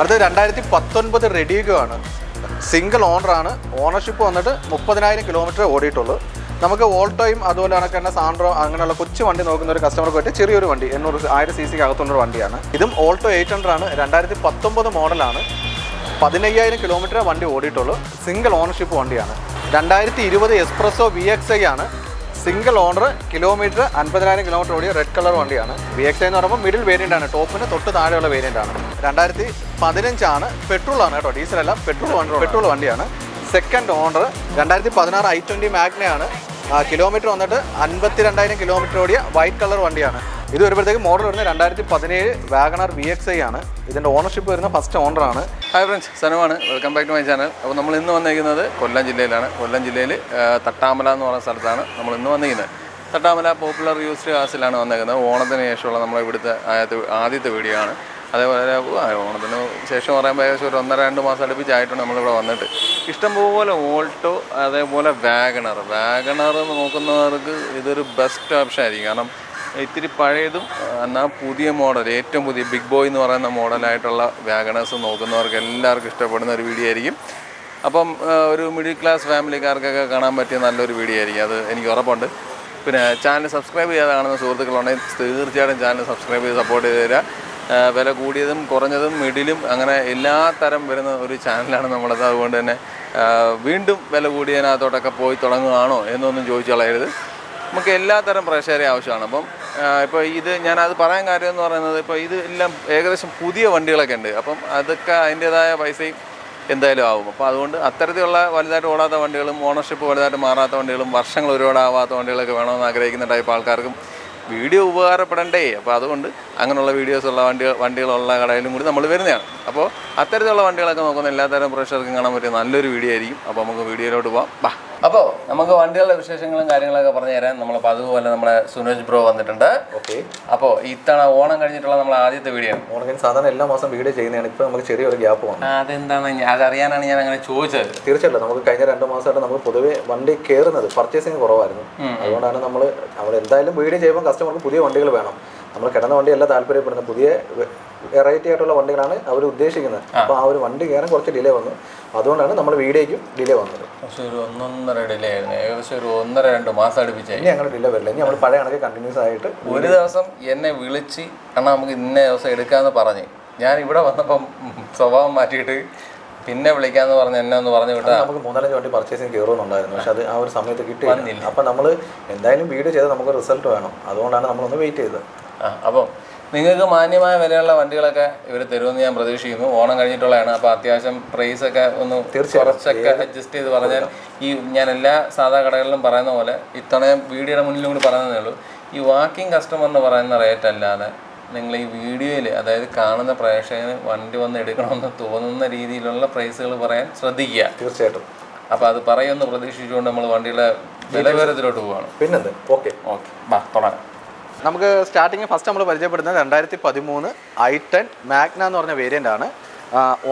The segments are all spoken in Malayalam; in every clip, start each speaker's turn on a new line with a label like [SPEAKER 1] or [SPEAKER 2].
[SPEAKER 1] അടുത്ത രണ്ടായിരത്തി പത്തൊൻപത് റെഡിഗോ ആണ്. സിംഗിൾ ഓണറാണ് ഓണർഷിപ്പ് വന്നിട്ട് മുപ്പതിനായിരം കിലോമീറ്റർ ഓടിയിട്ടുള്ളൂ. നമുക്ക് ഓൾട്ടോയും അതുപോലെ കണക്ക് സാൻഡ്രോ അങ്ങനെയുള്ള കൊച്ചു വണ്ടി നോക്കുന്ന ഒരു കസ്റ്റമർക്ക് പറ്റിയ ചെറിയൊരു വണ്ടി. എണ്ണൂറ് ആയിരം സി സിക്ക് അകത്തുള്ളൊരു വണ്ടിയാണ്. ഇതും ഓൾട്ടോ എയ്റ്റ് ഹൺഡ്രഡ് ആണ്. രണ്ടായിരത്തി പത്തൊമ്പത് മോഡലാണ് പതിനയ്യായിരം കിലോമീറ്റർ വണ്ടി ഓടിയിട്ടുള്ളൂ. സിംഗിൾ ഓണർഷിപ്പ് വണ്ടിയാണ്. രണ്ടായിരത്തി ഇരുപത് S Presso V X I ആണ്. സിംഗിൾ ഓണർ കിലോമീറ്റർ അൻപതിനായിരം കിലോമീറ്റർ ഓടിയ റെഡ് കളർ വണ്ടിയാണ്. വി എക്സ് എന്ന് പറയുമ്പോൾ മിഡിൽ വേരിയന്റ് ആണ്. ടോപ്പിന് തൊട്ട് താഴെയുള്ള വേരിയന്റ് ആണ്. രണ്ടായിരത്തി പതിനഞ്ചാണ് പെട്രോൾ ആണ് കേട്ടോ. ഡീസൽ അല്ല പെട്രോൾ വണ്ടി പെട്രോൾ വണ്ടിയാണ്. സെക്കൻഡ് ഓണർ രണ്ടായിരത്തി പതിനാറ് ഐ ട്വന്റി മാഗ്നയാണ് കിലോമീറ്റർ വന്നിട്ട് അൻപത്തി രണ്ടായിരം കിലോമീറ്റർ ഓടിയ വൈറ്റ് കളർ വണ്ടിയാണ്. ഇത് വരുമ്പോഴത്തേക്ക് മോഡൽ വരുന്നത് രണ്ടായിരത്തി പതിനേഴ് വാഗണർ വി എക്സ് ഐ ആണ്. ഇതിന്റെ ഓണർഷിപ്പ് വരുന്ന ഫസ്റ്റ് ഓണറാണ്
[SPEAKER 2] hi friends സനുവാണ്. Welcome back to my channel അപ്പോൾ നമ്മൾ ഇന്ന് വന്നിരിക്കുന്നത് കൊല്ലം ജില്ലയിലാണ്. കൊല്ലം ജില്ലയിൽ തട്ടാമല എന്ന് പറയുന്ന സ്ഥലത്താണ് നമ്മൾ ഇന്ന് വന്നിരിക്കുന്നത്. തട്ടാമല പോപ്പുലർ യൂസ്ഡ് കാസിലാണ് വന്നിരിക്കുന്നത് ഓണത്തിന് ശേഷമുള്ള നമ്മളെ ഇവിടുത്തെ ആദ്യത്തെ വീഡിയോ ആണ്. അതേപോലെ ഓണത്തിന് ശേഷം പറയുമ്പോൾ ഏകദേശം ഒരു ഒന്നര രണ്ട് മാസം അടുപ്പിച്ചായിട്ടുണ്ട് നമ്മളിവിടെ വന്നിട്ട്. ഇഷ്ടംപോലെ ഓൾട്ടോ അതേപോലെ വാഗണർ. വാഗണർ നോക്കുന്നവർക്ക് ഇതൊരു ബെസ്റ്റ് ഓപ്ഷൻ ആയിരിക്കും. കാരണം ഇത്തിരി പഴയതും എന്നാൽ പുതിയ മോഡൽ ഏറ്റവും പുതിയ ബിഗ് ബോയ് എന്ന് പറയുന്ന മോഡലായിട്ടുള്ള വാഗണേഴ്സ് നോക്കുന്നവർക്ക് എല്ലാവർക്കും ഇഷ്ടപ്പെടുന്ന ഒരു വീഡിയോ ആയിരിക്കും. അപ്പം ഒരു മിഡിൽ ക്ലാസ് ഫാമിലിക്കാർക്കൊക്കെ കാണാൻ പറ്റിയ നല്ലൊരു വീഡിയോ ആയിരിക്കും. അത് എനിക്ക് ഉറപ്പുണ്ട്. പിന്നെ ചാനൽ സബ്സ്ക്രൈബ് ചെയ്യാതെ കാണുന്ന സുഹൃത്തുക്കളുണ്ടെങ്കിൽ തീർച്ചയായിട്ടും ചാനൽ സബ്സ്ക്രൈബ് ചെയ്ത് സപ്പോർട്ട് ചെയ്ത് തരിക. വില കൂടിയതും കുറഞ്ഞതും മിഡിലും അങ്ങനെ എല്ലാ തരം വരുന്ന ഒരു ചാനലാണ് നമ്മളത്. അതുകൊണ്ട് തന്നെ വീണ്ടും വില കൂടിയതിനകത്തോട്ടൊക്കെ പോയി തുടങ്ങുകയാണോ എന്നൊന്നും ചോദിച്ചു കളയരുത്. നമുക്ക് എല്ലാ തരം പ്രേക്ഷകരെ ആവശ്യമാണ്. അപ്പം ഇപ്പോൾ ഇത് ഞാൻ അത് പറയാൻ കാര്യം എന്ന് പറയുന്നത് ഇപ്പോൾ ഇത് എല്ലാം ഏകദേശം പുതിയ വണ്ടികളൊക്കെ ഉണ്ട്. അപ്പം അതൊക്കെ അതിന്റേതായ പൈസയും എന്തായാലും ആവും. അപ്പോൾ അതുകൊണ്ട് അത്തരത്തിലുള്ള വലുതായിട്ട് ഓടാത്ത വണ്ടികളും ഓണർഷിപ്പ് വലുതായിട്ട് മാറാത്ത വണ്ടികളും വർഷങ്ങൾ ഒരുപാട് ആവാത്ത വണ്ടികളൊക്കെ വേണമെന്ന് ആഗ്രഹിക്കുന്ന ടൈപ്പ് ആൾക്കാർക്കും വീഡിയോ ഉപകാരപ്പെടണ്ടേ? അപ്പോൾ അതുകൊണ്ട് അങ്ങനെയുള്ള വീഡിയോസ് ഉള്ള വണ്ടികൾ വണ്ടികളുള്ള കടയിലും കൂടി നമ്മൾ വരുന്നതാണ്. അപ്പോൾ അത്തരത്തിലുള്ള വണ്ടികളൊക്കെ നോക്കുന്ന എല്ലാ തരം പ്രേക്ഷകർക്കും കാണാൻ പറ്റിയ നല്ലൊരു വീഡിയോ ആയിരിക്കും. അപ്പോൾ നമുക്ക് വീഡിയോയിലോട്ട് പോകാം ബാ. അപ്പോൾ നമുക്ക് വണ്ടികളുടെ വിശേഷങ്ങളും കാര്യങ്ങളൊക്കെ പറഞ്ഞു തരാൻ നമ്മളപ്പോൾ അതുപോലെ നമ്മുടെ സുനോജ് ബ്രോ വന്നിട്ടുണ്ട്.
[SPEAKER 1] ഓക്കെ.
[SPEAKER 2] അപ്പോൾ ഇത്തവണ ഓണം കഴിഞ്ഞിട്ടുള്ള നമ്മൾ ആദ്യത്തെ വീഡിയോ. ആണ്
[SPEAKER 1] ഓണത്തിന് സാധാരണ എല്ലാ മാസം വീഡിയോ ചെയ്യുന്നതാണ്. ഇപ്പോൾ നമുക്ക് ചെറിയൊരു ഗ്യാപ്പ് വന്നു.
[SPEAKER 2] അതെന്താണ് അതറിയാനാണ് ഞാൻ അങ്ങനെ ചോദിച്ചത്.
[SPEAKER 1] തീർച്ചയായിട്ടും. നമുക്ക് കഴിഞ്ഞ രണ്ട് മാസമായിട്ട് നമുക്ക് പൊതുവേ വണ്ടി കയറുന്നത് പർച്ചേസിങ് കുറവായിരുന്നു. അതുകൊണ്ടാണ് നമ്മൾ നമ്മൾ എന്തായാലും വീഡിയോ ചെയ്യുമ്പോൾ കസ്റ്റമർക്ക് പുതിയ വണ്ടികൾ വേണം. നമ്മൾ കിടന്ന വണ്ടി വണ്ടിയല്ല താല്പര്യപ്പെടുന്നത്. പുതിയ വെറൈറ്റി ആയിട്ടുള്ള വണ്ടികളാണ് അവർ ഉദ്ദേശിക്കുന്നത്. അപ്പോൾ ആ ഒരു വണ്ടി കയറാൻ കുറച്ച് ഡിലേ വന്നു. അതുകൊണ്ടാണ് നമ്മൾ വീഡിയോയ്ക്കും ഡിലേ വന്നത്.
[SPEAKER 2] പക്ഷെ ഒരു ഒന്നൊന്നര ഡിലേ ആയിരുന്നു. ഏകദേശം ഒരു ഒന്നര രണ്ട് മാസം അടുപ്പിച്ച്
[SPEAKER 1] ഇനി അങ്ങനെ ഡിലേ വരില്ല. ഇനി നമ്മൾ പഴയ കണക്ക് കണ്ടിന്യൂസ് ആയിട്ട്
[SPEAKER 2] ഒരു ദിവസം എന്നെ വിളിച്ച് കാരണം നമുക്ക് ഇന്ന ദിവസം എടുക്കാമെന്ന് പറഞ്ഞ്. ഞാൻ ഇവിടെ വന്നപ്പം സ്വഭാവം മാറ്റിയിട്ട് പിന്നെ വിളിക്കാന്ന് പറഞ്ഞ് എന്നെ ഒന്ന് പറഞ്ഞു വിട്ടാൽ
[SPEAKER 1] നമുക്ക് മൂന്നാലഞ്ച് വണ്ടി പർച്ചേസിങ് കയറുന്നുണ്ടായിരുന്നു പക്ഷെ അത് ആ ഒരു സമയത്ത് കിട്ടിയില്ല. അപ്പം നമ്മൾ എന്തായാലും വീഡിയോ ചെയ്ത് നമുക്ക് റിസൾട്ട് വേണം. അതുകൊണ്ടാണ് നമ്മളൊന്ന് വെയിറ്റ് ചെയ്തത്.
[SPEAKER 2] ആ അപ്പം നിങ്ങൾക്ക് മാന്യമായ വിലയുള്ള വണ്ടികളൊക്കെ ഇവർ തരുമെന്ന് ഞാൻ പ്രതീക്ഷിക്കുന്നു. ഓണം കഴിഞ്ഞിട്ടുള്ളതാണ്. അപ്പോൾ അത്യാവശ്യം പ്രൈസ് ഒക്കെ ഒന്ന് കുറച്ചൊക്കെ അഡ്ജസ്റ്റ് ചെയ്ത് പറഞ്ഞാൽ ഈ ഞാൻ എല്ലാ സാധാ കടകളിലും പറയുന്ന പോലെ ഇത്തവണയും വീഡിയോയുടെ മുന്നിലും കൂടി പറയുന്നതേ ഉള്ളൂ. ഈ വാക്കിംഗ് കസ്റ്റമർ എന്ന് പറയുന്ന റേറ്റ് അല്ലാതെ നിങ്ങൾ ഈ വീഡിയോയിൽ അതായത് കാണുന്ന പ്രേക്ഷകന് വണ്ടി വന്ന് എടുക്കണമെന്ന് തോന്നുന്ന രീതിയിലുള്ള പ്രൈസുകൾ പറയാൻ ശ്രദ്ധിക്കുക.
[SPEAKER 1] തീർച്ചയായിട്ടും.
[SPEAKER 2] അപ്പോൾ അത് പറയുമെന്ന് പ്രതീക്ഷിച്ചുകൊണ്ട് നമ്മൾ വണ്ടിയുടെ വിലവിവരത്തിലോട്ട് പോവുകയാണ്
[SPEAKER 1] പിന്നെന്ത്? ഓക്കെ.
[SPEAKER 2] ഓക്കെ. ബാ തുടങ്ങാം
[SPEAKER 1] നമുക്ക് സ്റ്റാർട്ടിങ് ഫസ്റ്റ് നമ്മൾ പരിചയപ്പെടുന്നത് രണ്ടായിരത്തി പതിമൂന്ന് ഐ ടെൻ മാഗ്ന എന്ന് പറഞ്ഞ വേരിയന്റ് ആണ്.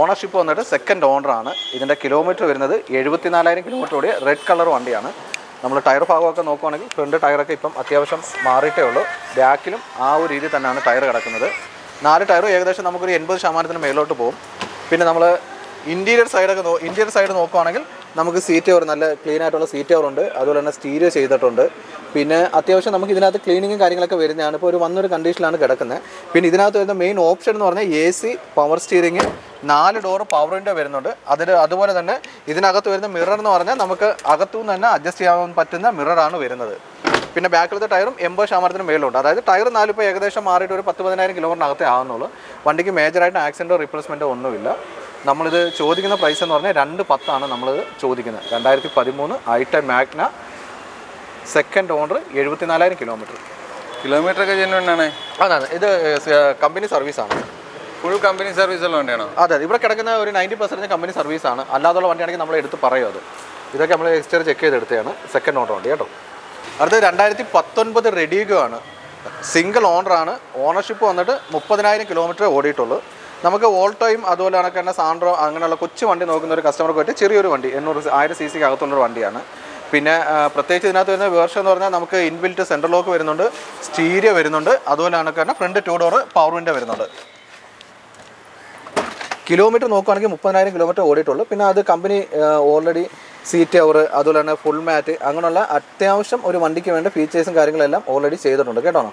[SPEAKER 1] ഓണർഷിപ്പ് വന്നിട്ട് സെക്കൻഡ് ഓണറാണ് ഇതിന്റെ കിലോമീറ്റർ വരുന്നത് എഴുപത്തിനാലായിരം കിലോമീറ്റർ ഓടിയ റെഡ് കളർ വണ്ടിയാണ്. നമ്മൾ ടയർ ഭാഗമൊക്കെ നോക്കുവാണെങ്കിൽ ഫ്രണ്ട് ടയറൊക്കെ ഇപ്പം അത്യാവശ്യം മാറിയിട്ടേ ഉള്ളൂ. ബാക്കിലും ആ ഒരു രീതിയിൽ തന്നെയാണ് ടയർ കിടക്കുന്നത്. നാല് ടയറും ഏകദേശം നമുക്കൊരു എൺപത് ശതമാനത്തിന് മേലോട്ട് പോകും. പിന്നെ നമ്മൾ ഇന്റീരിയർ സൈഡൊക്കെ ഇന്റീരിയർ സൈഡ് നോക്കുവാണെങ്കിൽ നമുക്ക് സീറ്റ് കവർ നല്ല ക്ലീൻ ആയിട്ടുള്ള സീറ്റ് കവർ ഉണ്ട്. അതുപോലെ തന്നെ സ്റ്റീരിയോ ചെയ്തിട്ടുണ്ട്. പിന്നെ അത്യാവശ്യം നമുക്ക് ഇതിനകത്ത് ക്ലീനിങ്ങും കാര്യങ്ങളൊക്കെ വരുന്നതാണ്. ഇപ്പോൾ ഒരു വന്നൊരു കണ്ടീഷനിലാണ് കിടക്കുന്നത്. പിന്നെ ഇതിനകത്ത് വരുന്ന മെയിൻ ഓപ്ഷൻ എന്ന് പറഞ്ഞാൽ എ സി പവർ സ്റ്റിയറിംഗ് നാല് ഡോർ പവർ വിൻഡോ വരുന്നുണ്ട്. അതിൽ അതുപോലെ തന്നെ ഇതിനകത്ത് വരുന്ന മിറർ എന്ന് പറഞ്ഞാൽ നമുക്ക് അകത്തുനിന്ന് തന്നെ അഡ്ജസ്റ്റ് ചെയ്യാൻ പറ്റുന്ന മിററാണ് വരുന്നത്. പിന്നെ ബാക്കിലത്തെ ടയറും എൺപത് ശതമാനത്തിന് മേലുണ്ട് അതായത് ടയർ നാലിപ്പോൾ ഏകദേശം മാറിയിട്ട് ഒരു പത്ത് പതിനായിരം കിലോമീറ്ററിനകത്തേ ആകുന്നുള്ളൂ വണ്ടിക്ക് മേജറായിട്ട് ആക്സിഡന്റോ റീപ്ലേസ്മെന്റോ ഒന്നുമില്ല. നമ്മളിത് ചോദിക്കുന്ന പ്രൈസ് എന്ന് പറഞ്ഞാൽ രണ്ട് പത്താണ് നമ്മൾ ചോദിക്കുന്നത്. രണ്ടായിരത്തി പതിമൂന്ന് ഐറ്റ മാഗ്ന സെക്കൻഡ് ഓണർ എഴുപത്തിനാലായിരം കിലോമീറ്റർ
[SPEAKER 2] കിലോമീറ്റർ ഒക്കെ ജെന്വൻ അതെ
[SPEAKER 1] അതാണ് ഇത് കമ്പനി സർവീസാണ്
[SPEAKER 2] ഫുൾ കമ്പനി സർവീസ് ഉള്ള വണ്ടിയാണോ?
[SPEAKER 1] അതെ ഇവിടെ കിടക്കുന്ന ഒരു നയന്റി പെർസെന്റ് കമ്പനി സർവീസ് ആണ്. അല്ലാതുള്ള വണ്ടിയാണെങ്കിൽ നമ്മൾ എടുത്ത് പറയും അത്. ഇതൊക്കെ നമ്മൾ എക്സ്റ്റർ ചെക്ക് ചെയ്തെടുത്തതാണ് സെക്കൻഡ് ഓണർ വണ്ടി കേട്ടോ. അടുത്തത് രണ്ടായിരത്തി പത്തൊൻപത് റെഡിയുകയാണ് സിംഗിൾ ഓണറാണ് ഓണർഷിപ്പ് വന്നിട്ട് മുപ്പതിനായിരം കിലോമീറ്റർ ഓടിയിട്ടുള്ളൂ. നമുക്ക് ഓൾട്ടോയും അതുപോലെ കണക്ക് തന്നെ സാൻഡ്രോ അങ്ങനെയുള്ള കൊച്ചു വണ്ടി നോക്കുന്ന ഒരു കസ്റ്റമർക്ക് പറ്റിയ ചെറിയൊരു വണ്ടി എണ്ണൂറ് ആയിരം സി സിക്ക് അകത്തുള്ളൊരു വണ്ടിയാണ്. പിന്നെ പ്രത്യേകിച്ച് ഇതിനകത്ത് വരുന്ന വേർഷൻ എന്ന് പറഞ്ഞാൽ നമുക്ക് ഇൻബിൽറ്റ് സെൻട്രൽ ലോക്ക് വരുന്നുണ്ട് സ്റ്റീരിയ വരുന്നുണ്ട് അതുപോലെ കണക്ക് തന്നെ front two door power window വരുന്നുണ്ട്. കിലോമീറ്റർ നോക്കുകയാണെങ്കിൽ മുപ്പതിനായിരം കിലോമീറ്റർ ഓടിയിട്ടുള്ളൂ. പിന്നെ അത് കമ്പനി ഓൾറെഡി സീറ്റ് അവർ അതുപോലെ തന്നെ ഫുൾ മാറ്റ് അങ്ങനെയുള്ള അത്യാവശ്യം ഒരു വണ്ടിക്ക് വേണ്ട ഫീച്ചേഴ്സും കാര്യങ്ങളെല്ലാം ഓൾറെഡി ചെയ്തിട്ടുണ്ട്. കേട്ടോ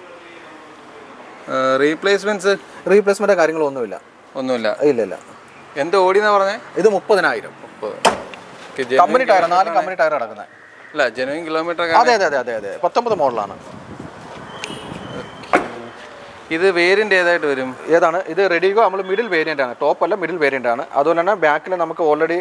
[SPEAKER 2] റീപ്ലേസ്മെന്റ്സ്
[SPEAKER 1] റീപ്ലേസ്മെന്റ് കാര്യങ്ങളൊന്നുമില്ല.
[SPEAKER 2] ഒന്നുമില്ല.
[SPEAKER 1] ഇല്ല ഇല്ല.
[SPEAKER 2] എന്ത് ഓടിയെന്നാ പറഞ്ഞേ?
[SPEAKER 1] ഇത് മുപ്പതിനായിരം.
[SPEAKER 2] മുപ്പത്.
[SPEAKER 1] കമ്പനി ടയർ നാല് കമ്പനി ടയർ അടക്കുന്നത്
[SPEAKER 2] അല്ല ജനുവൻ കിലോമീറ്റർ
[SPEAKER 1] അതെ അതെ അതെ അതെ അതെ. പത്തൊമ്പത് മോഡലാണ്.
[SPEAKER 2] ഇത് വേരിയന്റ് ഏതായിട്ട് വരും?
[SPEAKER 1] ഏതാണ്? ഇത് റെഡിഗോ നമ്മൾ മിഡിൽ വേരിയന്റ് ആണ്. ടോപ്പ് അല്ല മിഡിൽ വേരിയന്റ് ആണ്. അതുപോലെ തന്നെ ബാക്കിൽ നമുക്ക് ഓൾറെഡി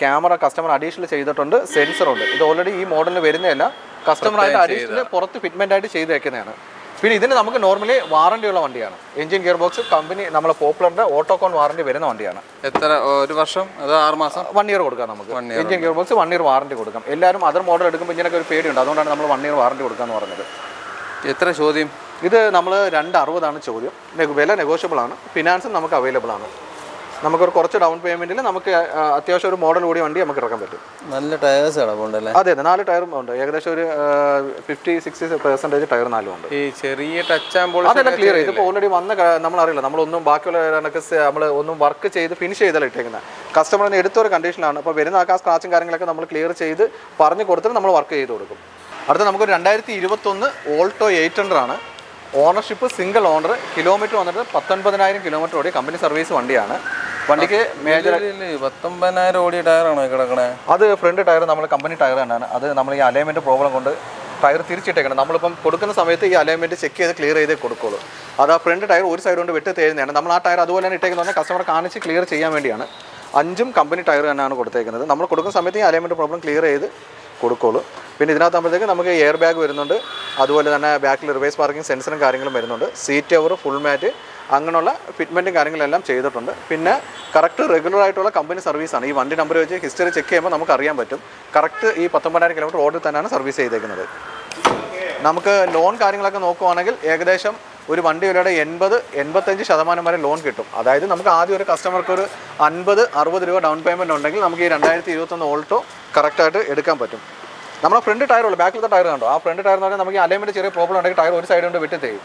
[SPEAKER 1] ക്യാമറ കസ്റ്റമർ അഡീഷണൽ ചെയ്തിട്ടുണ്ട് സെൻസർ ഉണ്ട്. ഇത് ഓൾറെഡി ഈ മോഡലിന് വരുന്നതല്ല കസ്റ്റമർ ആയിട്ട് അഡീഷണൽ പുറത്ത് ഫിറ്റ്മെന്റ് ആയിട്ട് ചെയ്ത് വെക്കുന്നതാണ് പിന്നെ ഇതിന് നമുക്ക് നോർമലി വാറണ്ടി ഉള്ള വണ്ടിയാണ്. എഞ്ചിൻ ഗിയർ ബോക്സ് കമ്പനി നമ്മളെ പോപ്പുലറിന്റെ ഓട്ടോകോൺ വാറണ്ടി വരുന്ന വണ്ടിയാണ്.
[SPEAKER 2] എത്ര ഒരു വർഷം അത് ആറ് മാസം?
[SPEAKER 1] വൺ ഇയർ കൊടുക്കാം നമുക്ക്. Engine gear box one year warranty കൊടുക്കാം. എല്ലാവരും അതർ മോഡൽ എടുക്കുമ്പോൾ ഇങ്ങനെയൊക്കെ ഒരു പേടിയുണ്ട്. അതുകൊണ്ടാണ് നമ്മൾ വൺ ഇയർ വാറണ്ടി കൊടുക്കാന്ന് പറഞ്ഞത്.
[SPEAKER 2] എത്ര ചോദ്യം?
[SPEAKER 1] ഇത് നമ്മൾ രണ്ട് അറുപതാണ് ചോദ്യം. വില നെഗോഷ്യബിൾ ആണ്. ഫിനാൻസും നമുക്ക് അവൈലബിൾ ആണ്. നമുക്കൊരു കുറച്ച് ഡൗൺ പേയ്മെന്റിൽ നമുക്ക് അത്യാവശ്യം ഒരു മോഡൽ കൂടി വണ്ടി നമുക്ക് ഇറക്കാൻ പറ്റും.
[SPEAKER 2] നല്ല ടയേഴ്സ് കിടപ്പുണ്ടല്ലേ
[SPEAKER 1] അതെ അതെ നാല് ടയറും ഉണ്ട്. ഏകദേശം ഒരു ഫിഫ്റ്റി സിക്സ്റ്റി പെർസെന്റേജ് ടയർ നാലും ഉണ്ട്.
[SPEAKER 2] ഈ ചെറിയ ടച്ച് ആകുമ്പോൾ
[SPEAKER 1] അതെല്ലാം ക്ലിയർ ഇതിപ്പോൾ ഓൾറെഡി വന്ന നമ്മൾ അറിയില്ല നമ്മളൊന്നും ബാക്കിയുള്ള കണക്ക് നമ്മൾ ഒന്നും വർക്ക് ചെയ്ത് ഫിനിഷ് ചെയ്തല്ല ഇട്ടേക്കുന്നത് കസ്റ്റമറിന് എടുത്തൊരു കണ്ടീഷനാണ് അപ്പോൾ വരുന്ന ആ സ്ക്രാച്ചും കാര്യങ്ങളൊക്കെ നമ്മൾ ക്ലിയർ ചെയ്ത് പറഞ്ഞു കൊടുത്തിട്ട് നമ്മൾ വർക്ക് ചെയ്ത് കൊടുക്കും. അടുത്ത നമുക്കൊരു രണ്ടായിരത്തി ഇരുപത്തൊന്ന് ഓൾട്ടോ എയ്റ്റ് ഹൺഡ്രഡ് ആണ്. ഓണർഷിപ്പ് സിംഗിൾ ഓണർ കിലോമീറ്റർ വന്നിട്ട് പത്തൊൻപതിനായിരം കിലോമീറ്റർ ഓടി കമ്പനി സർവീസ് വണ്ടിയാണ്. വണ്ടിക്ക് മേജർ
[SPEAKER 2] പത്തൊമ്പതിനായിരം ഓടി ടയറാണോ കിടക്കണേ?
[SPEAKER 1] അത് ഫ്രണ്ട് ടയർ നമ്മൾ കമ്പനി ടയർ തന്നെയാണ്. അത് നമ്മൾ ഈ അലൈൻമെന്റ് പ്രോബ്ലം കൊണ്ട് ടയർ തിരിച്ചിട്ടേക്കണം. നമ്മളിപ്പം കൊടുക്കുന്ന സമയത്ത് ഈ അലൈൻമെന്റ് ചെക്ക് ചെയ്ത് ക്ലിയർ ചെയ്തേ കൊടുക്കുള്ളൂ. അത് ആ ഫ്രണ്ട് ടയർ ഒരു സൈഡ് കൊണ്ട് വെട്ടി തേരുന്നതാണ്. നമ്മൾ ആ ടയർ അതുപോലെ തന്നെ ഇട്ടേക്കുന്നത് പറഞ്ഞാൽ കസ്റ്റമർ കാണിച്ച് ക്ലിയർ ചെയ്യാൻ വേണ്ടിയാണ്. അഞ്ചും കമ്പനി ടയർ തന്നെയാണ് കൊടുത്തേക്കുന്നത്. നമ്മൾ കൊടുക്കുന്ന സമയത്ത് ഈ അലൈൻമെന്റ് പ്രോബ്ലം ക്ലിയർ ചെയ്ത് കൊടുക്കുള്ളൂ. പിന്നെ ഇതിനകത്താകുമ്പോഴത്തേക്ക് നമുക്ക് എയർ ബാഗ് വരുന്നുണ്ട്. അതുപോലെ തന്നെ ബാക്കിൽ റിവേഴ്സ് പാർക്കിംഗ് സെൻസറും കാര്യങ്ങളും വരുന്നുണ്ട്. സീറ്റ് കവർ ഫുൾ മാറ്റ് അങ്ങനെയുള്ള ഫിറ്റ്മെന്റും കാര്യങ്ങളെല്ലാം ചെയ്തിട്ടുണ്ട്. പിന്നെ കറക്റ്റ് റെഗുലർ ആയിട്ടുള്ള കമ്പനി സർവീസാണ് ഈ വണ്ടി നമ്പർ വെച്ച് ഹിസ്റ്ററി ചെക്ക് ചെയ്യുമ്പോൾ നമുക്ക് അറിയാൻ പറ്റും. കറക്റ്റ് ഈ പത്തൊമ്പതിനായിരം കിലോമീറ്റർ റോഡിൽ തന്നെയാണ് സർവീസ് ചെയ്തേക്കുന്നത്. നമുക്ക് ലോൺ കാര്യങ്ങളൊക്കെ നോക്കുവാണെങ്കിൽ ഏകദേശം ഒരു വണ്ടി വിലയുടെ എൺപത് എൺപത്തഞ്ച് ശതമാനം വരെ ലോൺ കിട്ടും. അതായത് നമുക്ക് ആദ്യം ഒരു കസ്റ്റമർക്ക് ഒരു അൻപത് അറുപത് രൂപ ഡൗൺ പേയ്മെന്റ് ഉണ്ടെങ്കിൽ നമുക്ക് ഈ രണ്ടായിരത്തി ഇരുപത്തൊന്ന് ഓൾട്ടോ കറക്റ്റായിട്ട് എടുക്കാൻ പറ്റും. നമ്മുടെ ഫ്രണ്ട് ടയർ ഉള്ളൂ ബാക്കിലത്തെ ടയർ കണ്ടോ? ആ ഫ്രണ്ട് ടയർ എന്ന് പറഞ്ഞാൽ നമുക്ക് ഈ അലൈൻമെന്റ് ചെറിയ പ്രോബ്ലം ഉണ്ടെങ്കിൽ ടയർ ഒരു സൈഡ് കൊണ്ട് വിട്ട് തരും.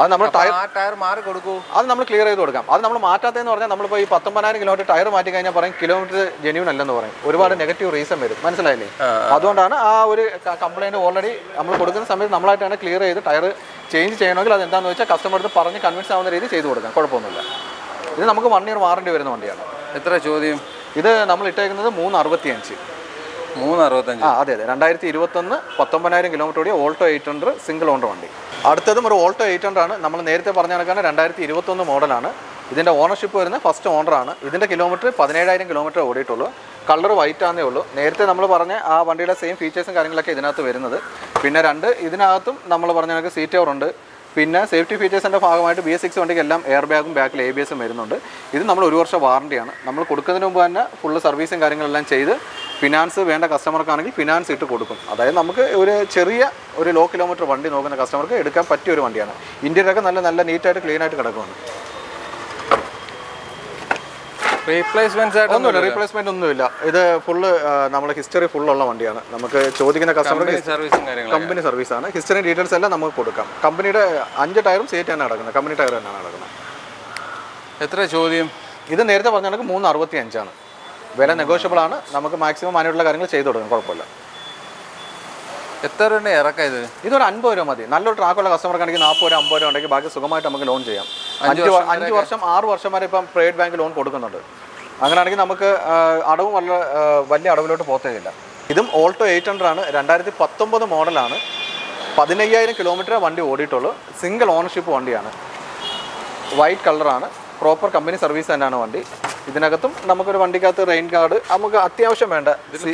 [SPEAKER 1] അത് നമ്മൾ ടയർ
[SPEAKER 2] ടയർ മാറി കൊടുക്കൂ.
[SPEAKER 1] അത് നമ്മൾ ക്ലിയർ ചെയ്ത് കൊടുക്കാം. അത് നമ്മൾ മാറ്റാത്തതെന്ന് പറഞ്ഞാൽ നമ്മളിപ്പോൾ ഈ പത്തൊമ്പതിനായിരം കിലോമീറ്റർ ടയർ മാറ്റി കഴിഞ്ഞാൽ പറയും കിലോമീറ്റർ ജെന്യൂൻ അല്ലെന്ന് പറയും. ഒരുപാട് നെഗറ്റീവ് റീസൺ വരും. മനസ്സിലായില്ലേ? അതുകൊണ്ടാണ് ആ ഒരു കംപ്ലൈന്റ് ഓൾറെഡി നമ്മൾ കൊടുക്കുന്ന സമയത്ത് നമ്മളായിട്ടാണ് ക്ലിയർ ചെയ്ത് ടയർ ചേഞ്ച് ചെയ്യണമെങ്കിൽ അത് എന്താണെന്ന് വെച്ചാൽ കസ്റ്റമർ അടുത്ത് പറഞ്ഞ് കൺവിൻസ് ആവുന്ന രീതിയിൽ ചെയ്ത് കൊടുക്കാം. കുഴപ്പമൊന്നുമില്ല. ഇത് നമുക്ക് വൺ ഇയർ വാറണ്ടി വരുന്ന വണ്ടിയാണ്.
[SPEAKER 2] എത്ര ചോദ്യം?
[SPEAKER 1] ഇത് നമ്മൾ ഇട്ടേക്കുന്നത് മൂന്ന് അറുപത്തിയഞ്ച്
[SPEAKER 2] മൂന്ന് അറുപത്തഞ്ച്
[SPEAKER 1] ആ അതെ അതെ. രണ്ടായിരത്തി ഇരുപത്തൊന്ന് പത്തൊമ്പതിനായിരം കിലോമീറ്റർ ഓടിയ Alto eight hundred single owner വണ്ടി. അടുത്തതും ഒരു ഓൾട്ടോ എയ്റ്റ് ഹൺഡ്രഡ് ആണ്. നമ്മൾ നേരത്തെ പറഞ്ഞ കണക്കാണ് രണ്ടായിരത്തി ഇരുപത്തൊന്ന് മോഡലാണ് ഇതിന്റെ ഓണർഷിപ്പ് വരുന്ന ഫസ്റ്റ് ഓണറാണ് ഇതിന്റെ കിലോമീറ്റർ പതിനേഴായിരം കിലോമീറ്റർ ഓടിയിട്ടുള്ളൂ. കളർ വൈറ്റ് ആണേ ഉള്ളൂ. നേരത്തെ നമ്മൾ പറഞ്ഞ ആ വണ്ടിയുടെ സെയിം ഫീച്ചേഴ്സും കാര്യങ്ങളൊക്കെ ഇതിനകത്ത് വരുന്നത്. പിന്നെ രണ്ട് ഇതിനകത്തും നമ്മൾ പറഞ്ഞ കണക്ക് സീറ്റ് ഉണ്ട്. പിന്നെ സേഫ്റ്റി ഫീച്ചേഴ്സിന്റെ ഭാഗമായിട്ട് ബി എസ് സിക്സ് വണ്ടിക്ക് എല്ലാം എയർ ബാഗും ബാക്കിൽ എ ബി എസും വരുന്നുണ്ട്. ഇത് നമ്മൾ ഒരു വർഷം വാറണ്ടിയാണ് നമ്മൾ കൊടുക്കുന്നതിന് മുമ്പ് തന്നെ ഫുള്ള് സർവീസും കാര്യങ്ങളെല്ലാം ചെയ്ത് ഫിനാൻസ് വേണ്ട കസ്റ്റമർക്കാണെങ്കിൽ ഫിനാൻസ് ഇട്ട് കൊടുക്കും. അതായത് നമുക്ക് ഒരു ചെറിയ ഒരു ലോ കിലോമീറ്റർ വണ്ടി നോക്കുന്ന കസ്റ്റമർക്ക് എടുക്കാൻ പറ്റിയ ഒരു വണ്ടിയാണ്. ഇന്ത്യയിലൊക്കെ നല്ല നല്ല നീറ്റായിട്ട് ക്ലീനായിട്ട് കിടക്കുവാണ്.
[SPEAKER 2] റീപ്ലേസ്മെന്റ്സ് ആയിട്ട്
[SPEAKER 1] ഒന്നുമില്ല റീപ്ലേസ്മെന്റ് ഒന്നുമില്ല. ഇത് ഫുള്ള് നമ്മുടെ ഹിസ്റ്ററി ഫുൾ ഉള്ള വണ്ടിയാണ്. നമുക്ക് ചോദിക്കുന്ന
[SPEAKER 2] കസ്റ്റമർ
[SPEAKER 1] കമ്പനി സർവീസ് ആണ്. ഹിസ്റ്ററി ഡീറ്റെയിൽസ് എല്ലാം നമുക്ക് കൊടുക്കാം. കമ്പനിയുടെ അഞ്ച് ടയറും സീറ്റ് തന്നെ നടക്കുന്നത്. കമ്പനി ടയർ തന്നെയാണ് നടക്കുന്നത്.
[SPEAKER 2] എത്ര ചോദ്യം?
[SPEAKER 1] ഇത് നേരത്തെ പറഞ്ഞ കണക്ക് മൂന്ന് അറുപത്തി അഞ്ചാണ് വില നെഗോഷ്യബിൾ ആണ്. നമുക്ക് മാക്സിമം അതിനുള്ള കാര്യങ്ങൾ ചെയ്തു കൊടുക്കാം. കുഴപ്പമില്ല.
[SPEAKER 2] എത്ര രൂപ ഇറക്കാം ഇത്?
[SPEAKER 1] ഇതൊരു അൻപത് രൂപ മതി. നല്ലൊരു ട്രാക്കുള്ള കസ്റ്റമർക്ക് ആണെങ്കിൽ നാൽപ്പത് രൂപ അമ്പത് രൂപ ഉണ്ടെങ്കിൽ ബാക്കി സുഖമായിട്ട് നമുക്ക് ലോൺ ചെയ്യാം. അഞ്ച് അഞ്ച് വർഷം ആറ് വർഷം വരെ ഇപ്പം പ്രൈവറ്റ് ബാങ്ക് ലോൺ കൊടുക്കുന്നുണ്ട്. അങ്ങനെയാണെങ്കിൽ നമുക്ക് അടവ് വല്ല വലിയ അടവിലോട്ട് പോത്തേയില്ല ഇതും ഓൾട്ടോ എയ്റ്റ് ഹൺഡ്രഡ് ആണ്. രണ്ടായിരത്തി പത്തൊമ്പത് മോഡലാണ്. പതിനയ്യായിരം കിലോമീറ്റർ വണ്ടി ഓടിയിട്ടുള്ളൂ. സിംഗിൾ ഓണർഷിപ്പ് വണ്ടിയാണ്. വൈറ്റ് കളറാണ് പ്രോപ്പർ കമ്പനി സർവീസ് തന്നെയാണ് വണ്ടി. ഇതിനകത്തും നമുക്കൊരു വണ്ടിക്കകത്ത് റെയിൻ ഗാർഡ് നമുക്ക് അത്യാവശ്യം വേണ്ട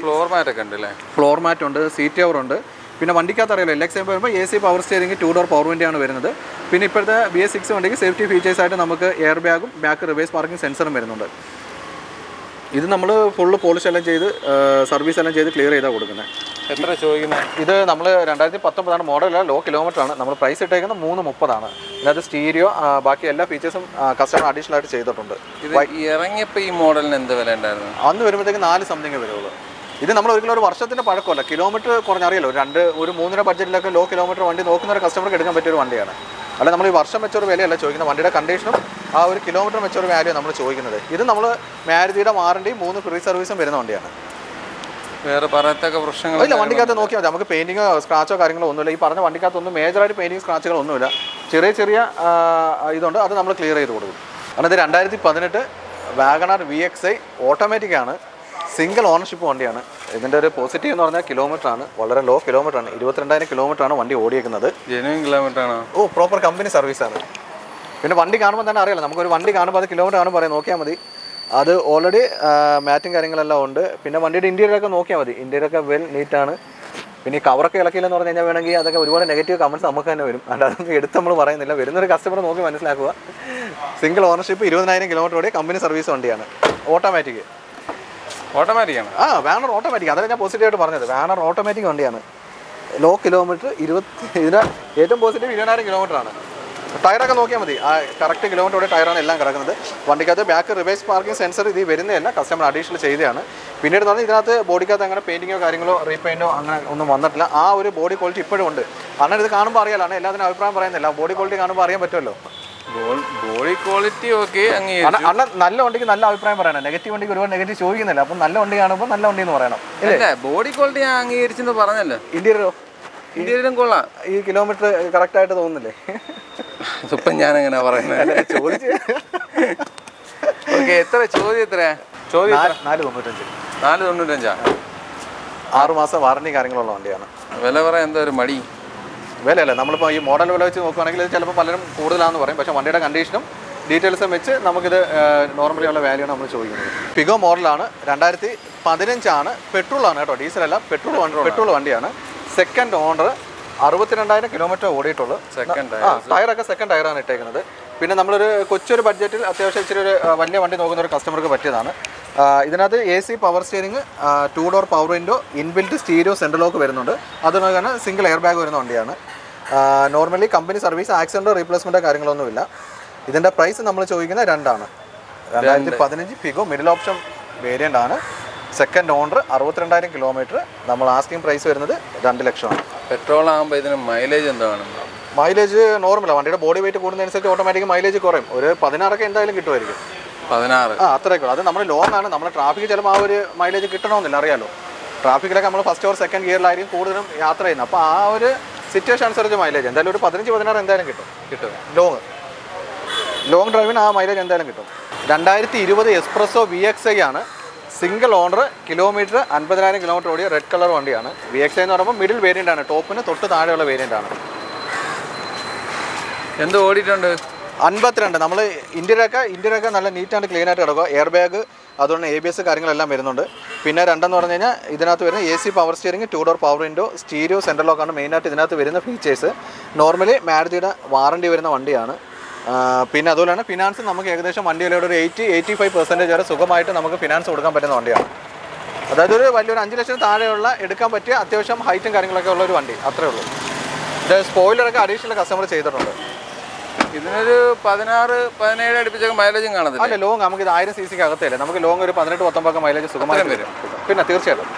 [SPEAKER 2] ഫ്ലോർ മാറ്റ് ഒക്കെ ഉണ്ട് അല്ലേ
[SPEAKER 1] ഫ്ലോർ മാറ്റ് ഉണ്ട് സീറ്റ് കവർ ഉണ്ട്. പിന്നെ വണ്ടിക്കകത്ത് അറിയാലോ എൽ എക്സ് വരുമ്പോൾ A C power steering two door power വണ്ടിയാണ് വരുന്നത്. പിന്നെ ഇപ്പോഴത്തെ ബി എസ് സിക്സ് വണ്ടിക്ക് സേഫ്റ്റി ഫീച്ചേഴ്സായിട്ട് നമുക്ക് എയർ ബാഗും ബാക്ക് റിവേഴ്സ് പാർക്കിംഗ് സെൻസറും വരുന്നുണ്ട്. ഇത് നമ്മൾ ഫുള്ള് പോളിഷ് എല്ലാം ചെയ്ത് സർവീസ് എല്ലാം ചെയ്ത് ക്ലിയർ ചെയ്താണ് കൊടുക്കുന്നത്
[SPEAKER 2] എത്ര ചോദിക്കുന്നത്
[SPEAKER 1] ഇത് നമ്മൾ രണ്ടായിരത്തി പത്തൊമ്പതാണ് മോഡൽ ലോ കിലോമീറ്റർ ആണ്. നമ്മൾ പ്രൈസ് ഇട്ടേക്കുന്നത് മൂന്ന് മുപ്പതാണ്. ഇതിനകത്ത് സ്റ്റീരിയോ ബാക്കി എല്ലാ ഫീച്ചേഴ്സും കസ്റ്റമർ അഡീഷണൽ ആയിട്ട് ചെയ്തിട്ടുണ്ട്.
[SPEAKER 2] ഇറങ്ങിയപ്പോൾ ഈ മോഡലിന് എന്ത് വില ഉണ്ടായിരുന്നു?
[SPEAKER 1] അന്ന് വരുമ്പോഴത്തേക്ക് നാല് സംതിങ് വരുള്ളൂ ഇത് നമ്മൾ ഒരിക്കലും ഒരു വർഷത്തിന്റെ പഴക്കമല്ല. കിലോമീറ്റർ കുറഞ്ഞറിയല്ലോ രണ്ട് ഒരു മൂന്നര ബഡ്ജറ്റിലൊക്കെ ലോ കിലോമീറ്റർ വണ്ടി നോക്കുന്ന ഒരു കസ്റ്റമർക്ക് എടുക്കാൻ പറ്റിയ ഒരു വണ്ടിയാണ്. അല്ല നമ്മൾ ഈ വർഷം വെച്ചൊരു വിലയല്ല ചോദിക്കുന്നത്. വണ്ടിയുടെ കണ്ടീഷനും ആ ഒരു കിലോമീറ്റർ വെച്ചൊരു വാല്യൂ നമ്മൾ ചോദിക്കുന്നത്. ഇത് നമ്മൾ മാരുതിയുടെ വാറണ്ടിയും മൂന്ന് ഫ്രീ സർവീസും വരുന്ന വണ്ടിയാണ്.
[SPEAKER 2] വേറെ പറയത്തക്ക പ്രശ്നങ്ങൾ
[SPEAKER 1] ഇല്ല വണ്ടിക്കകത്ത് നോക്കിയാൽ മതി. നമുക്ക് പെയിന്റിങ്ങോ സ്ക്രാച്ചോ കാര്യങ്ങളോ ഒന്നുമില്ല. ഈ പറഞ്ഞ വണ്ടിക്കകത്തൊന്നും മേജറായിട്ട് പെയിന്റിങ് സ്ക്രാച്ചുകൾ ഒന്നുമില്ല ചെറിയ ചെറിയ ഇതുണ്ട്. അത് നമ്മൾ ക്ലിയർ ചെയ്ത് കൊടുക്കും. കാരണം ഇത് രണ്ടായിരത്തി പതിനെട്ട് Wagon R V X I automatic ആണ്. സിംഗിൾ ഓണർഷിപ്പ് വണ്ടിയാണ്. ഇതിന്റെ ഒരു പോസിറ്റീവ് എന്ന് പറഞ്ഞാൽ കിലോമീറ്റർ ആണ്. വളരെ ലോ കിലോമീറ്റർ ആണ്. ഇരുപത്തിരണ്ടായിരം കിലോമീറ്റർ ആണ് വണ്ടി ഓടിയേക്കുന്നത്.
[SPEAKER 2] ജെനുവിൻ കിലോമീറ്റർ ആണോ?
[SPEAKER 1] ഓ പ്രോപ്പർ കമ്പനി സർവീസാണ് പിന്നെ വണ്ടി കാണുമ്പോൾ തന്നെ അറിയാലോ നമുക്കൊരു വണ്ടി കാണുമ്പോൾ അത് കിലോമീറ്റർ ആണ് പറയാം നോക്കിയാൽ മതി. അത് ഓൾറെഡി മാറ്റും കാര്യങ്ങളെല്ലാം ഉണ്ട്. പിന്നെ വണ്ടിയുടെ ഇന്റീരിയറൊക്കെ നോക്കിയാൽ മതി. ഇന്റീരിയറൊക്കെ വെൽ നീറ്റാണ് പിന്നെ ഈ കവറൊക്കെ ഇളക്കിയില്ലെന്ന് പറഞ്ഞു കഴിഞ്ഞാൽ വേണമെങ്കിൽ അതൊക്കെ ഒരുപാട് നെഗറ്റീവ് കമൻസ് നമുക്ക് തന്നെ വരും. അല്ല അതൊന്നും എടുത്ത് നമ്മൾ പറയുന്നില്ല. വരുന്നൊരു കസ്റ്റമർ നോക്കി മനസ്സിലാക്കുക. സിംഗിൾ ഓണർഷിപ്പ് ഇരുപതിനായിരം കിലോമീറ്റർ ഓടിയ കമ്പനി സർവീസ് വണ്ടിയാണ്. ഓട്ടോമാറ്റിക്
[SPEAKER 2] ഓട്ടോമാറ്റിക് ആണ്.
[SPEAKER 1] ആ വാനർ ഓട്ടോമാറ്റിക് അതല്ല ഞാൻ പോസിറ്റീവായിട്ട് പറഞ്ഞത്. വാനർ ഓട്ടോമാറ്റിക് വണ്ടിയാണ്. ലോ കിലോമീറ്റർ ഇരുപത്തി ഇതിന് ഏറ്റവും പോസിറ്റീവ് ഇരുപതിനായിരം കിലോമീറ്റർ ആണ്. ടയറൊക്കെ നോക്കിയാൽ മതി. ആ കറക്റ്റ് കിലോമീറ്ററോടെ ടയറാണ് എല്ലാം കിടക്കുന്നത്. വണ്ടിക്കകത്ത് ബാക്ക് റിവേഴ്സ് പാർക്കിംഗ് സെൻസർ ഇത് വരുന്നതല്ല കസ്റ്റമർ അഡീഷണൽ ചെയ്തതാണ്. പിന്നീട് പറഞ്ഞാൽ ഇതിനകത്ത് ബോഡിക്കകത്ത് അങ്ങനെ പെയിന്റിങ്ങോ കാര്യങ്ങളോ റീപെയിന്റോ അങ്ങനെ ഒന്നും വന്നിട്ടില്ല. ആ ഒരു ബോഡി ക്വാളിറ്റി ഇപ്പോഴും ഉണ്ട്. അണ്ണൻ ഇത് കാണുമ്പോൾ അറിയാലോ അണ്ണൻ എല്ലാത്തിനും അഭിപ്രായം പറയുന്നില്ല. ബോഡി ക്വാളിറ്റി കാണുമ്പോൾ അറിയാൻ പറ്റുമല്ലോ?
[SPEAKER 2] ബോഡി ക്വാളിറ്റി ഓക്കെ
[SPEAKER 1] അണ്ണൻ നല്ല വണ്ടിക്ക് നല്ല അഭിപ്രായം പറയണം. നെഗറ്റീവ് വണ്ടിക്ക് ഒരുപാട് നെഗറ്റീവ് ചോദിക്കുന്നില്ല. അപ്പം നല്ല വണ്ടി കാണുമ്പോൾ നല്ല വണ്ടി എന്ന് പറയണം.
[SPEAKER 2] ബോഡി ക്വാളിറ്റി ഞാൻ അംഗീകരിച്ചെന്ന് പറഞ്ഞല്ലോ.
[SPEAKER 1] ഇന്ത്യയിലോ
[SPEAKER 2] ഇന്ത്യയിലും കൊള്ളാം.
[SPEAKER 1] ഈ കിലോമീറ്റർ കറക്റ്റ് ആയിട്ട് തോന്നുന്നില്ലേ?
[SPEAKER 2] ഇപ്പം ഞാൻ എങ്ങനെ പറയുന്നത്
[SPEAKER 1] ചോദിച്ചു.
[SPEAKER 2] ഓക്കെ എത്ര? ചോദ്യം എത്ര? ചോദ്യം?
[SPEAKER 1] നാല് തൊണ്ണൂറ്റഞ്ച്.
[SPEAKER 2] നാല് തൊണ്ണൂറ്റഞ്ചാ?
[SPEAKER 1] ആറ് മാസം വാറണ്ടി കാര്യങ്ങളുള്ള വണ്ടിയാണ്.
[SPEAKER 2] വില പറയാൻ എന്താ ഒരു മടി?
[SPEAKER 1] വിലയല്ല നമ്മളിപ്പോൾ ഈ മോഡൽ വില വെച്ച് നോക്കുകയാണെങ്കിൽ ഇത് ചിലപ്പോൾ പലരും കൂടുതലാണെന്ന് പറയും. പക്ഷേ വണ്ടിയുടെ കണ്ടീഷനും ഡീറ്റെയിൽസും വെച്ച് നമുക്കിത് നോർമലി ഉള്ള വാല്യൂ ആണ് നമ്മൾ ചോദിക്കുന്നത്. പിഗോ മോഡലാണ് രണ്ടായിരത്തി പതിനഞ്ചാണ്. പെട്രോളാണ് കേട്ടോ. ഡീസലല്ല അല്ല പെട്രോൾ വണ്ടി പെട്രോൾ വണ്ടിയാണ്. സെക്കൻഡ് ഓണർ അറുപത്തിരണ്ടായിരം കിലോമീറ്റർ ഓടിയിട്ടുള്ളൂ.
[SPEAKER 2] സെക്കൻഡ്
[SPEAKER 1] ആ ടയറൊക്കെ സെക്കൻഡ് ടയറാണ് ഇട്ടേക്കുന്നത്. പിന്നെ നമ്മളൊരു കൊച്ചൊരു ബഡ്ജറ്റിൽ അത്യാവശ്യം ഇച്ചിരി ഒരു വലിയ വണ്ടി നോക്കുന്ന ഒരു കസ്റ്റമർക്ക് പറ്റിയതാണ്. ഇതിനകത്ത് A C power steering two door power window inbuilt stereo central lock വരുന്നുണ്ട്. അതുപോലെ തന്നെ സിംഗിൾ എയർ ബാഗ് വരുന്ന വണ്ടിയാണ്. നോർമലി കമ്പനി സർവീസ് ആക്സിഡന്റോ റീപ്ലേസ്മെന്റോ കാര്യങ്ങളൊന്നുമില്ല. ഇതിന്റെ പ്രൈസ് നമ്മൾ ചോദിക്കുന്നത് രണ്ടാണ്. രണ്ടായിരത്തി പതിനഞ്ച് ഫിഗോ മിഡിൽ ഓപ്ഷൻ വേരിയന്റ് ആണ്. സെക്കൻഡ് ഓണർ അറുപത്തിരണ്ടായിരം കിലോമീറ്റർ നമ്മൾ ആസ്കിംഗ് പ്രൈസ് വരുന്നത് രണ്ട് ലക്ഷമാണ്.
[SPEAKER 2] പെട്രോൾ ആകുമ്പോൾ ഇതിന് മൈലേജ് എന്താണ്
[SPEAKER 1] മൈലേജ് നോർമലാണ് വണ്ടിയുടെ ബോഡി വെയിറ്റ് കൂടുന്നതനുസരിച്ച് ഓട്ടോമാറ്റിക് മൈലേജ് കുറയും. ഒരു പതിനാറൊക്കെ എന്തായാലും കിട്ടുമായിരിക്കും.
[SPEAKER 2] പതിനാറ്.
[SPEAKER 1] ആ അത്രയൊക്കെ അത് നമ്മൾ ലോങ് ആണ്. നമ്മൾ ട്രാഫിക് ചിലപ്പോൾ ആ ഒരു മൈലേജ് കിട്ടണമെന്നില്ല അറിയാലോ. ട്രാഫിക്കിലൊക്കെ നമ്മൾ ഫസ്റ്റ് ഓർ സെക്കൻഡ് ഗിയറിലായിരിക്കും കൂടുതലും യാത്ര ചെയ്യുന്നത്. അപ്പോൾ ആ ഒരു സിറ്റുവേഷൻ അനുസരിച്ച് മൈലേജ് എന്തായാലും ഒരു പതിനഞ്ച് പതിനാറ് എന്തായാലും കിട്ടും.
[SPEAKER 2] കിട്ടും.
[SPEAKER 1] ലോങ് ലോങ് ഡ്രൈവിന് ആ മൈലേജ് എന്തായാലും കിട്ടും. രണ്ടായിരത്തി ഇരുപത് S Presso V X I ആണ്. സിംഗിൾ ഓണർ കിലോമീറ്റർ അൻപതിനായിരം കിലോമീറ്റർ ഓടിയ റെഡ് കളർ വണ്ടിയാണ്. വി എക്സ് എന്ന് പറയുമ്പോൾ മിഡിൽ വേരിയന്റ് ആണ്. ടോപ്പിന് തൊട്ട് താഴെയുള്ള വേരിയന്റ് ആണ്.
[SPEAKER 2] എന്ത് ഓടിയിട്ടുണ്ട്?
[SPEAKER 1] അൻപത്തിരണ്ട്. നമ്മൾ ഇന്ത്യയിലൊക്കെ ഇന്ത്യയിലൊക്കെ നല്ല നീറ്റ് ആൻഡ് ക്ലീൻ ആയിട്ട് കിടക്കുക എയർ ബാഗ് അതുകൊണ്ട് എ ബി എസ് കാര്യങ്ങളെല്ലാം വരുന്നുണ്ട്. പിന്നെ രണ്ടെന്ന് പറഞ്ഞു കഴിഞ്ഞാൽ ഇതിനകത്ത് വരുന്ന A C power steering two door power window stereo central ലോക്കാണ് മെയിനായിട്ട് ഇതിനകത്ത് വരുന്ന ഫീച്ചേഴ്സ് നോർമലി മാരുതിയുടെ വാറണ്ടി വരുന്ന വണ്ടിയാണ്. പിന്നെ അതുപോലെ തന്നെ ഫിനാൻസ് നമുക്ക് ഏകദേശം വണ്ടി വിലയുടെ ഒരു എയ്റ്റി എയ്റ്റി ഫൈവ് പെർസെന്റേജ് വരെ സുഖമായിട്ട് നമുക്ക് ഫിനാൻസ് കൊടുക്കാൻ പറ്റുന്ന വണ്ടിയാണ്. അതായത് ഒരു വലിയൊരു അഞ്ച് ലക്ഷം താഴെയുള്ള എടുക്കാൻ പറ്റിയ അത്യാവശ്യം ഹൈറ്റും കാര്യങ്ങളൊക്കെ ഉള്ള ഒരു വണ്ടി അത്രേ ഉള്ളൂ. ഇത് സ്പോയിലറൊക്കെ അഡീഷണൽ കസ്റ്റമർ ചെയ്തിട്ടുണ്ട്.
[SPEAKER 2] ഇതിനൊരു പതിനാറ് പതിനേഴ് അടുപ്പിച്ചൊക്കെ മൈലേജും കാണത്തില്ല?
[SPEAKER 1] അല്ല ലോങ് നമുക്ക് ഇത് ആയിരം സി സിക്ക് അകത്തല്ലേ? നമുക്ക് ലോങ് ഒരു പതിനെട്ട് പത്തൊമ്പതൊക്കെ മൈലേജ് സുഖമായി
[SPEAKER 2] വരും.
[SPEAKER 1] പിന്നെ തീർച്ചയായിട്ടും.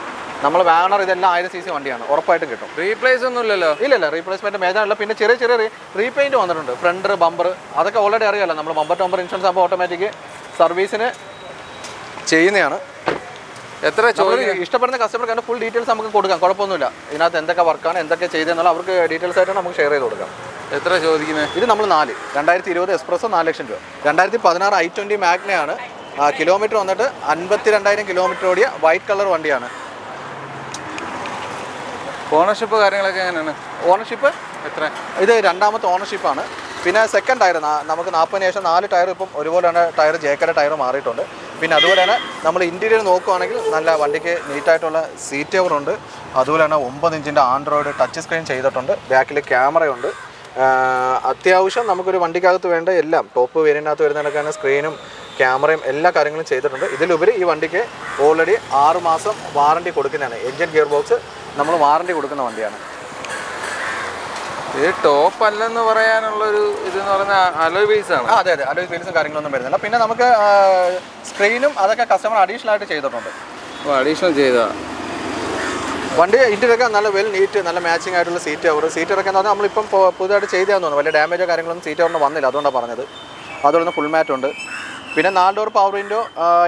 [SPEAKER 1] നമ്മൾ വാഗണർ ഇതെല്ലാം ആയിരം സി സി വണ്ടിയാണ്. ഉറപ്പായിട്ടും കിട്ടും.
[SPEAKER 2] റീപ്ലേസ് ഒന്നും ഇല്ലല്ലോ?
[SPEAKER 1] ഇല്ല ഇല്ല റീപ്ലേസ്മെന്റ് മേജർ അല്ല. പിന്നെ ചെറിയ ചെറിയ റീപെയിന്റ് വന്നിട്ടുണ്ട്. ഫ്രണ്ട് ബമ്പർ അതൊക്കെ ഓൾറെഡി അറിയാലോ. നമ്മൾ ബമ്പർ ടമ്പർ ഇൻഷുറൻസ് ആകുമ്പോൾ ഓട്ടോമാറ്റിക് സർവീസിന് ചെയ്യുന്നതാണ്.
[SPEAKER 2] എത്ര
[SPEAKER 1] ഇഷ്ടപ്പെടുന്ന കസ്റ്റമർക്ക് അതിന്റെ ഫുൾ ഡീറ്റെയിൽസ് നമുക്ക് കൊടുക്കാം. കുഴപ്പമൊന്നുമില്ല. ഇതിനകത്ത് എന്തൊക്കെ വർക്കാണ് എന്തൊക്കെ ചെയ്തെന്നുള്ള അവർക്ക് ഡീറ്റെയിൽസ് ആയിട്ട് നമുക്ക് ഷെയർ ചെയ്ത് കൊടുക്കാം.
[SPEAKER 2] എത്ര ചോദിക്കുന്നത്
[SPEAKER 1] ഇത് നമ്മൾ നാല്. രണ്ടായിരത്തി ഇരുപത് എക്സ്പ്രസ് നാല് ലക്ഷം രൂപ. രണ്ടായിരത്തി പതിനാറ് ഐ ട്വന്റി മാഗ്നയാണ് കിലോമീറ്റർ വന്നിട്ട് അൻപത്തി രണ്ടായിരം കിലോമീറ്റർ ഓടിയ വൈറ്റ് കളർ വണ്ടിയാണ്.
[SPEAKER 2] ഓണർഷിപ്പ് കാര്യങ്ങളൊക്കെ എങ്ങനെയാണ്?
[SPEAKER 1] ഓണർഷിപ്പ്?
[SPEAKER 2] എത്ര?
[SPEAKER 1] ഇത് രണ്ടാമത്തെ ഓണർഷിപ്പാണ്. പിന്നെ സെക്കൻഡ് ടയർ നമുക്ക് നാൽപ്പതിന് ശേഷം നാല് ടയർ ഇപ്പം ഒരുപോലെ തന്നെ ടയർ ജേക്കയുടെ ടയർ മാറിയിട്ടുണ്ട്. പിന്നെ അതുപോലെ തന്നെ നമ്മൾ ഇന്റീരിയർ നോക്കുവാണെങ്കിൽ നല്ല വണ്ടിക്ക് നീറ്റായിട്ടുള്ള സീറ്റ് കവറുണ്ട് ഉണ്ട്. അതുപോലെ തന്നെ ഒമ്പത് ഇഞ്ചിന്റെ ആൻഡ്രോയിഡ് ടച്ച് സ്ക്രീൻ ചെയ്തിട്ടുണ്ട്. ബാക്കിൽ ക്യാമറയുണ്ട്. അത്യാവശ്യം നമുക്കൊരു വണ്ടിക്കകത്ത് വേണ്ട എല്ലാം. ടോപ്പ് വേരിനകത്ത് വരുന്നതിനൊക്കെ സ്ക്രീനും ക്യാമറയും എല്ലാ കാര്യങ്ങളും ചെയ്തിട്ടുണ്ട്. ഇതിലുപരി ഈ വണ്ടിക്ക് ഓൾറെഡി ആറ് മാസം വാറണ്ടി കൊടുക്കുന്നതാണ്. എഞ്ചിൻ ഗിയർ ബോക്സ് നമ്മൾ വാറണ്ടി കൊടുക്കുന്ന വണ്ടിയാണ്.
[SPEAKER 2] ഇത് ടോപ്പ് അല്ലെന്ന് പറയാനുള്ളൊരു എന്ന് പറഞ്ഞാൽ അലോയ് ബേസ് ആണ്.
[SPEAKER 1] അതെ അതെ. അലോയ് വീൽസും കാര്യങ്ങളൊന്നും വരുന്നില്ല. പിന്നെ നമുക്ക് സ്ക്രീനും അതൊക്കെ കസ്റ്റമർ അഡീഷണൽ ആയിട്ട് ചെയ്തിട്ടുണ്ട്.
[SPEAKER 2] അഡീഷണൽ ചെയ്താ.
[SPEAKER 1] വണ്ടി ഇന്ത്യയിലൊക്കെ നല്ല വെൽ നീറ്റ് നല്ല മാച്ചിങ് ആയിട്ടുള്ള സീറ്റ് കവർ സീറ്റ് ഒക്കെ എന്ന് പറഞ്ഞാൽ നമ്മളിപ്പം പുതുതായിട്ട് ചെയ്തതാന്ന് തോന്നുന്നു. വലിയ ഡാമേജോ കാര്യങ്ങളൊന്നും സീറ്റ് കവറിന് വന്നില്ല അതുകൊണ്ടാണ് പറഞ്ഞത്. അതുകൊണ്ട് ഫുൾ മാറ്റ് ഉണ്ട്. പിന്നെ നാല് door power window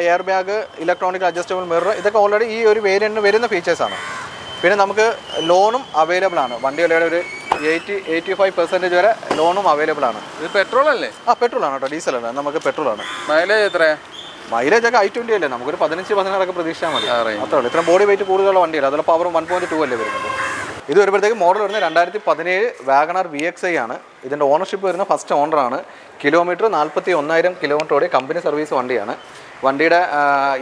[SPEAKER 1] air bag electronic adjustable mirror ഇതൊക്കെ ഓൾറെഡി ഈ ഒരു വേരിയന്റിന് വരുന്ന ഫീച്ചേഴ്സാണ് പിന്നെ നമുക്ക് ലോണും അവൈലബിൾ ആണ്. വണ്ടി വിലയുടെ ഒരു എയ്റ്റി എയ്റ്റി ഫൈവ് പെർസെന്റേജ് വരെ ലോണും അവൈലബിൾ ആണ്.
[SPEAKER 2] ഇത് പെട്രോൾ അല്ലേ?
[SPEAKER 1] ആ പെട്രോൾ ആണ് കേട്ടോ ഡീസൽ അല്ല നമുക്ക് പെട്രോൾ ആണ്.
[SPEAKER 2] മൈലേജ് എത്രയാണ്
[SPEAKER 1] മൈലേജ് ഒക്കെ ഐ ട്വന്റി അല്ലേ? നമുക്കൊരു പതിനഞ്ച് പതിനാറൊക്കെ പ്രതീക്ഷിച്ചാൽ മതി. അത്രേ ഉള്ളൂ. ഇത്രയും ബോഡി വെയിറ്റ് കൂടുതലുള്ള വണ്ടിയല്ല? അതുപോലെ പവറും വൺ പോയിന്റ് ടു അല്ലേ വരുന്നത്? ഇത് വരുമ്പോഴത്തേക്ക് മോഡൽ വരുന്നത് രണ്ടായിരത്തി പതിനേഴ് വാഗണർ വി എക്സ് ഐ ആണ്. ഇതിന്റെ ഓണർഷിപ്പ് വരുന്ന ഫസ്റ്റ് ഓണറാണ് കിലോമീറ്റർ നാൽപ്പത്തി ഒന്നായിരം കിലോമീറ്ററോടെ കമ്പനി സർവീസ് വണ്ടിയാണ്. വണ്ടിയുടെ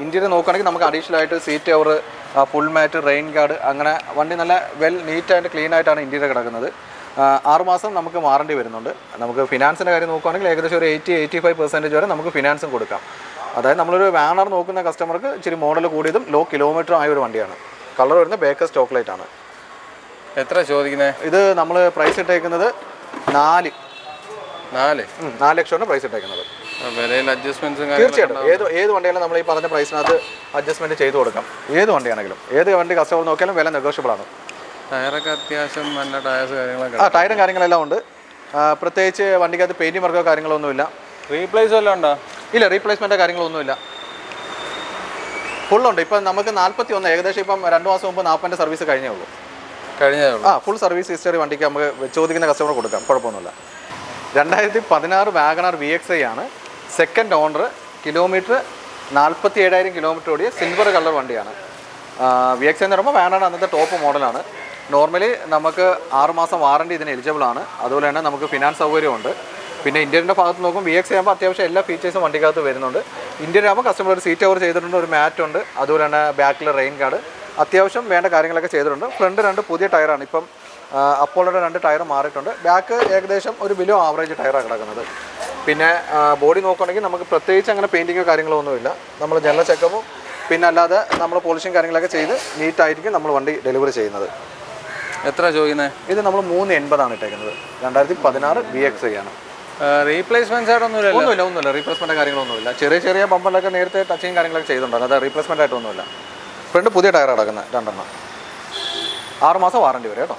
[SPEAKER 1] ഇന്ത്യയിൽ നോക്കുകയാണെങ്കിൽ നമുക്ക് അഡീഷണൽ ആയിട്ട് seat cover full mat rain guard അങ്ങനെ വണ്ടി നല്ല വെൽ നീറ്റ് ആൻഡ് ക്ലീൻ ആയിട്ടാണ് ഇന്ത്യയിൽ കിടക്കുന്നത്. ആറുമാസം നമുക്ക് വാറണ്ടി വരുന്നുണ്ട്. നമുക്ക് ഫിനാൻസിന്റെ കാര്യം നോക്കുകയാണെങ്കിൽ ഏകദേശം ഒരു എയ്റ്റി എയ്റ്റി ഫൈവ് പെർസെന്റേജ് വരെ നമുക്ക് ഫിനാൻസും കൊടുക്കാം. അതായത് നമ്മളൊരു വാനർ നോക്കുന്ന കസ്റ്റമർക്ക് ഇച്ചിരി മോഡൽ കൂടിയതും ലോ കിലോമീറ്റർ ആയ ഒരു വണ്ടിയാണ്. കളർ വരുന്നത് ബേക്കസ് ചോക്ലേറ്റ് ആണ്.
[SPEAKER 2] എത്ര ചോദിക്കുന്നത്
[SPEAKER 1] ഇത് നമ്മൾ പ്രൈസ് ഇട്ടേക്കുന്നത് നാല്.
[SPEAKER 2] നാല്?
[SPEAKER 1] നാല് ലക്ഷമാണ് പ്രൈസ് ഇട്ടേക്കുന്നത്.
[SPEAKER 2] വിലയിൽ അഡ്ജസ്റ്റ്മെന്റ്സും
[SPEAKER 1] തീർച്ചയായിട്ടും. ഏത് ഏത് വണ്ടിയാലും നമ്മൾ ഈ പറഞ്ഞ പ്രൈസിനകത്ത് അഡ്ജസ്റ്റ്മെന്റ് ചെയ്ത് കൊടുക്കാം. ഏത് വണ്ടിയാണെങ്കിലും. ഏത് വണ്ടി കസ്റ്റമർ നോക്കിയാലും വില നെഗോഷ്യബിൾ ആണ്.
[SPEAKER 2] ടയറൊക്കെ അത്യാവശ്യം നല്ല ടയർസ് കാര്യങ്ങളൊക്കെ
[SPEAKER 1] ആ ടയറും കാര്യങ്ങളെല്ലാം ഉണ്ട്. പ്രത്യേകിച്ച് വണ്ടിക്കകത്ത് പെയിന്റ് വർക്കോ കാര്യങ്ങളൊന്നുമില്ല.
[SPEAKER 2] റീപ്ലേസ് വല്ലതും ഉണ്ടോ?
[SPEAKER 1] ഇല്ല റീപ്ലേസ്മെന്റോ കാര്യങ്ങളൊന്നുമില്ല. ഫുള്ളുണ്ട് ഇപ്പം നമുക്ക് നാൽപ്പത്തി ഒന്ന് ഏകദേശം ഇപ്പം രണ്ട് മാസം മുമ്പ് നാൽപ്പതിന്റെ സർവീസ് കഴിഞ്ഞേ ഉള്ളൂ.
[SPEAKER 2] കഴിഞ്ഞതേ ഉള്ളൂ.
[SPEAKER 1] ആ ഫുൾ സർവീസ് ഹിസ്റ്ററി വണ്ടിക്ക് നമുക്ക് ചോദിക്കുന്ന കസ്റ്റമർ കൊടുക്കാം. കുഴപ്പമൊന്നുമില്ല. രണ്ടായിരത്തി പതിനാറ് Wagon R V X I ആണ്. സെക്കൻഡ് ഓണർ കിലോമീറ്റർ നാൽപ്പത്തി ഏഴായിരം കിലോമീറ്റർ ഓടിയ സിൽവർ കളർ വണ്ടിയാണ്. വി എക്സ് എന്ന് പറയുമ്പോൾ വാഗണാർ അന്നത്തെ ടോപ്പ് മോഡലാണ് നോർമലി നമുക്ക് ആറുമാസം വാറണ്ടി ഇതിന് എലിജിബിൾ ആണ്. അതുപോലെ തന്നെ നമുക്ക് ഫിനാൻസ് സൗകര്യമുണ്ട്. പിന്നെ ഇന്ത്യന്റെ ഭാഗത്ത് നോക്കും വി എക്സ് ആകുമ്പോൾ അത്യാവശ്യം എല്ലാ ഫീച്ചേഴ്സും വണ്ടിക്കകത്ത് വരുന്നുണ്ട്. ഇന്ത്യൻ ആകുമ്പോൾ കസ്റ്റമർ ഒരു സീറ്റ് കവർ ചെയ്തിട്ടുണ്ട് ഒരു മാറ്റ് ഉണ്ട്. അതുപോലെ തന്നെ ബാക്കിൽ റെയിൻ ഗാർഡ് അത്യാവശ്യം വേണ്ട കാര്യങ്ങളൊക്കെ ചെയ്തിട്ടുണ്ട്. ഫ്രണ്ട് രണ്ട് പുതിയ ടയറാണ്. ഇപ്പം അപ്പോളോടെ രണ്ട് ടയർ മാറിയിട്ടുണ്ട്. ബാക്ക് ഏകദേശം ഒരു ബിലോ ആവറേജ് ടയറാണ് കിടക്കുന്നത്. പിന്നെ ബോഡി നോക്കുകയാണെങ്കിൽ നമുക്ക് പ്രത്യേകിച്ച് അങ്ങനെ പെയിന്റിങ്ങോ കാര്യങ്ങളോ ഒന്നുമില്ല. നമ്മൾ ജനറൽ ചെക്കപ്പും പിന്നെ അല്ലാതെ നമ്മൾ പോളിഷും കാര്യങ്ങളൊക്കെ ചെയ്ത് നീറ്റായിരിക്കും നമ്മൾ വണ്ടി ഡെലിവറി ചെയ്യുന്നത്.
[SPEAKER 2] എത്ര ചോദിക്കുന്നത്
[SPEAKER 1] ഇത് നമ്മൾ മൂന്ന് എൺപതാണ് ഇട്ടേക്കുന്നത്. രണ്ടായിരത്തി പതിനാറ് ബി എക്സ് ആണ്.
[SPEAKER 2] റീപ്ലേസ്മെന്റ് ആയിട്ടൊന്നുമില്ല
[SPEAKER 1] ഒന്നുമില്ല ഒന്നുമില്ല റീപ്ലേസ്മെന്റ് കാര്യങ്ങളൊന്നുമില്ല. ചെറിയ ചെറിയ ബമ്പറിലൊക്കെ നേരത്തെ ടച്ചിങ് കാര്യങ്ങളൊക്കെ ചെയ്തിട്ടുണ്ട് അത് റീപ്ലേസ്മെന്റ് ആയിട്ടൊന്നുമില്ല. ഫ്രണ്ട് പുതിയ ടയർ കിടക്കുന്നത് രണ്ടെണ്ണം. ആറുമാസം വാറണ്ടി വരെ കേട്ടോ.